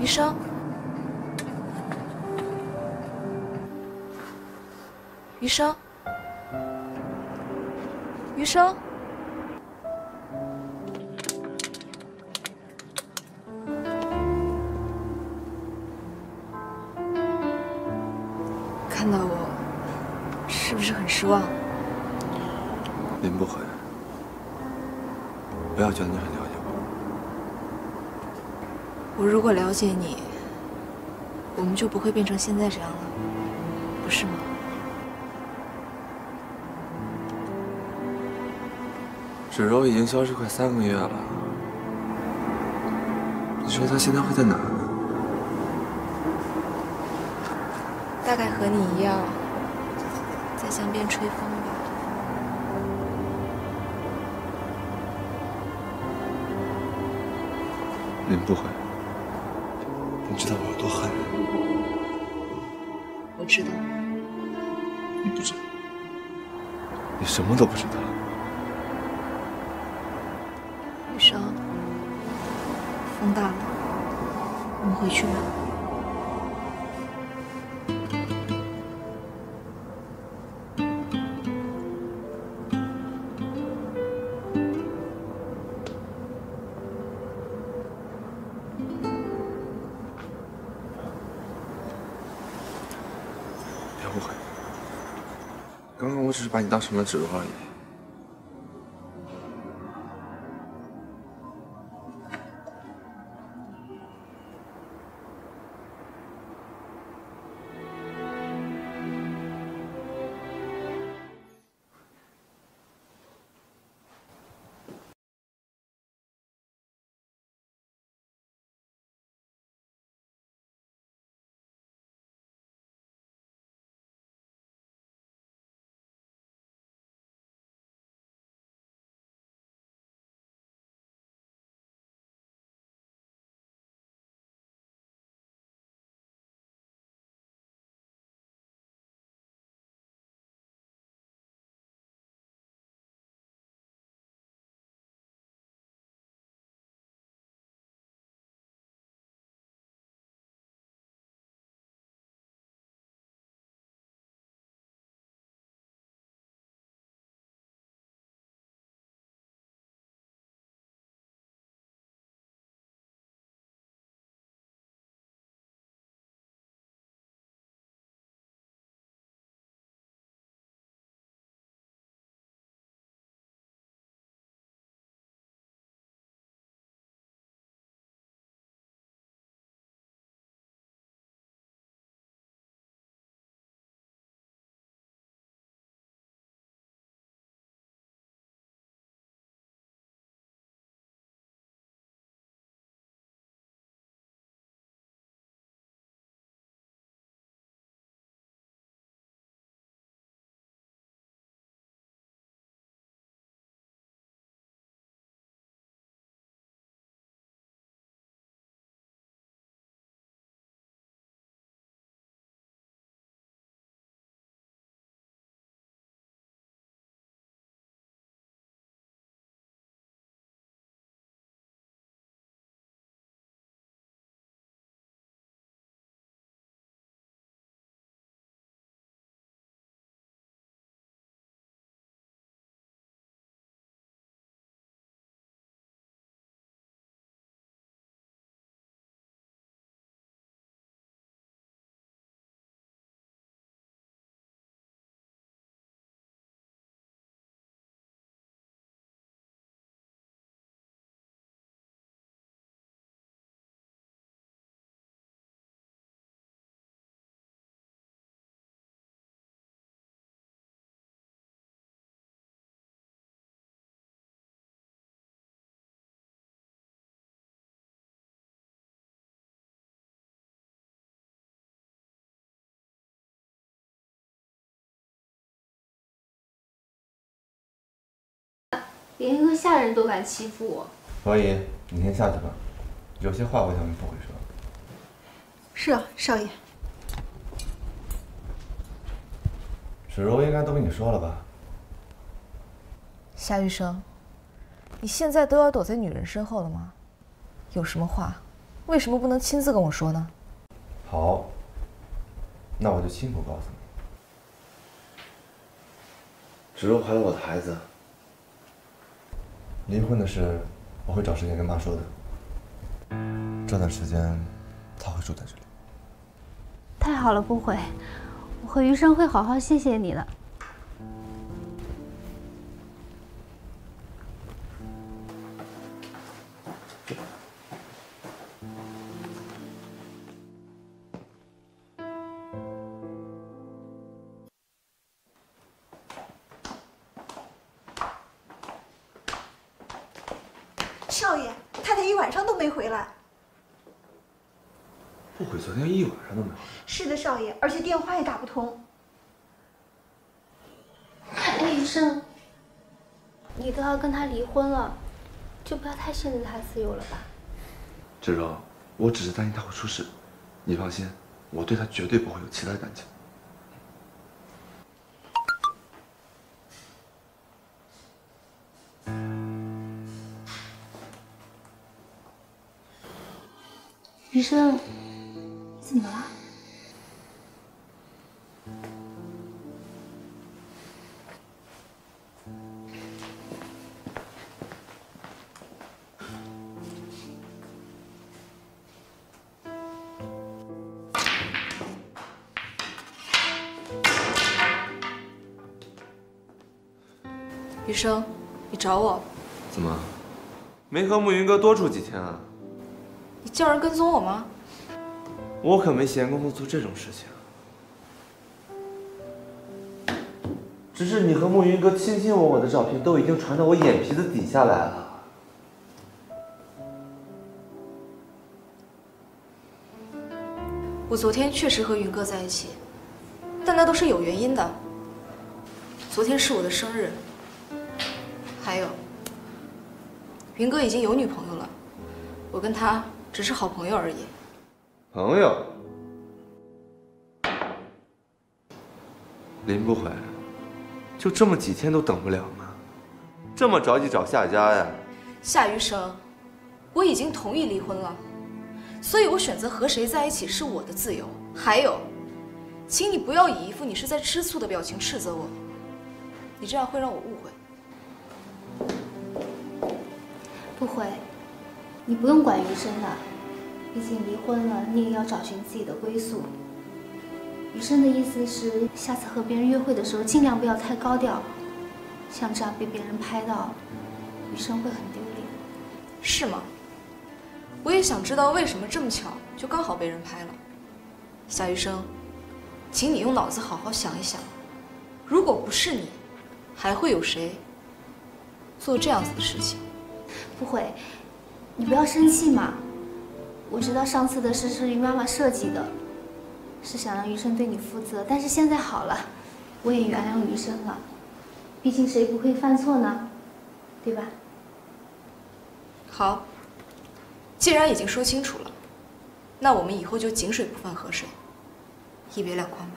余生，余生，余生，看到我，是不是很失望？您不会，不要觉得你很了解我。如果了解你，我们就不会变成现在这样了，不是吗？芷柔已经消失快三个月了，你说她现在会在哪儿呢？大概和你一样，在江边吹风吧。您不会，你知道我有多恨你？我知道，你不知道，你什么都不知道。雨生，风大了，我们回去吧。别误会，刚刚我只是把你当成了芷柔而已。连一个下人都敢欺负我，王姨，你先下去吧，有些话我想你不会说。是啊，少爷。芷柔应该都跟你说了吧？夏玉生，你现在都要躲在女人身后了吗？有什么话，为什么不能亲自跟我说呢？好，那我就亲口告诉你，芷柔怀了我的孩子，离婚的事我会找时间跟妈说的。这段时间她会住在这里。太好了，不悔，我和余生会好好谢谢你的。少爷，太太一晚上都没回来。不悔昨天一晚上都没回来。是的，少爷，而且电话也打不通。哎，医生，你都要跟他离婚了，就不要太限制他自由了吧？芷柔，我只是担心他会出事，你放心，我对他绝对不会有其他感情。余生，怎么了？余生，你找我？怎么，没和慕云哥多住几天啊？你叫人跟踪我吗？我可没闲工夫做这种事情。只是你和慕云哥卿卿我我的照片都已经传到我眼皮子底下来了。我昨天确实和云哥在一起，但那都是有原因的。昨天是我的生日，还有，云哥已经有女朋友了，我跟他只是好朋友而已。朋友，林不悔，就这么几天都等不了吗？这么着急找下家呀？夏余生，我已经同意离婚了，所以我选择和谁在一起是我的自由。还有，请你不要以一副你是在吃醋的表情斥责我，你这样会让我误会。不悔，你不用管余生的，毕竟离婚了，你也要找寻自己的归宿。余生的意思是，下次和别人约会的时候，尽量不要太高调，像这样被别人拍到，余生会很丢脸。是吗？我也想知道为什么这么巧，就刚好被人拍了。夏余生，请你用脑子好好想一想，如果不是你，还会有谁做这样子的事情？不会，你不要生气嘛。我知道上次的事是于妈妈设计的，是想让余生对你负责，但是现在好了，我也原谅余生了。毕竟谁不会犯错呢？对吧？好，既然已经说清楚了，那我们以后就井水不犯河水，一别两宽吧。